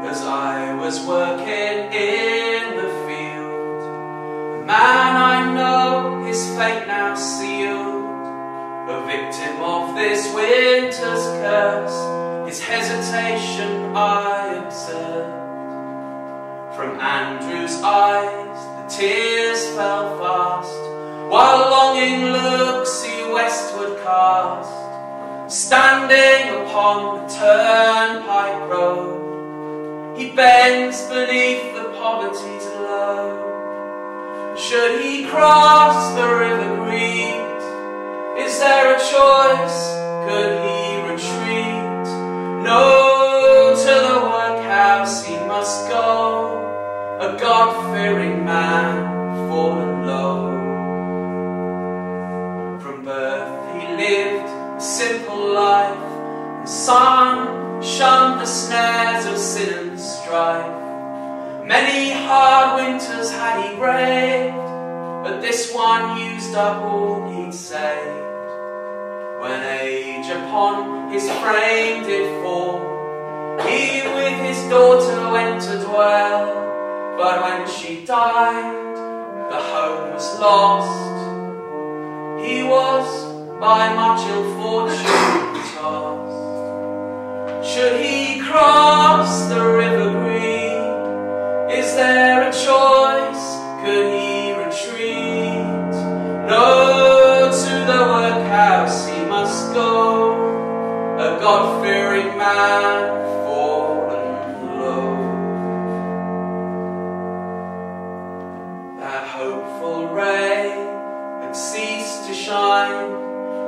As I was working in the field, a man I know, his fate now sealed, a victim of this winter's curse, his hesitation I observed. From Andrew's eyes the tears fell fast, while longing looks he westward cast. Standing upon the turnpike road, he bends beneath the poverty's load. Should he cross the river Greet? Is there a choice? Could he retreat? No, to the workhouse he must go, a God-fearing man, fallen low. From birth he lived a simple life, and some shunned the snares of sin and strife. Many hard winters had he braved, but this one used up all he'd saved. When age upon his frame did fall, he with his daughter went to dwell. But when she died, the home was lost. He was by much ill fortune tossed. Should he cross a God-fearing man, fallen low. That hopeful ray had ceased to shine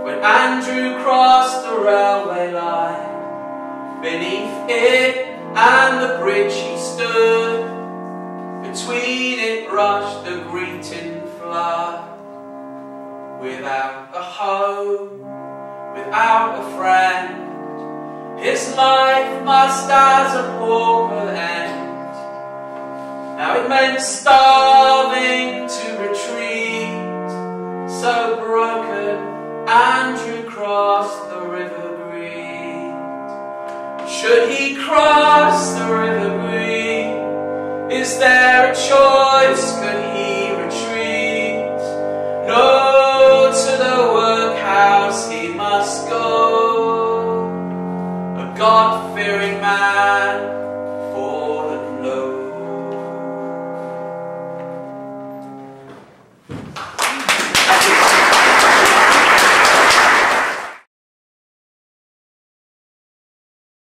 when Andrew crossed the railway line. Beneath it and the bridge he stood, between it rushed the greeting flood. Without a home, without a friend, his life must as a pauper end. Now it meant starving to retreat, so broken Andrew crossed the river Greet. Should he cross the river Greet? Is there a choice? Could God-fearing man.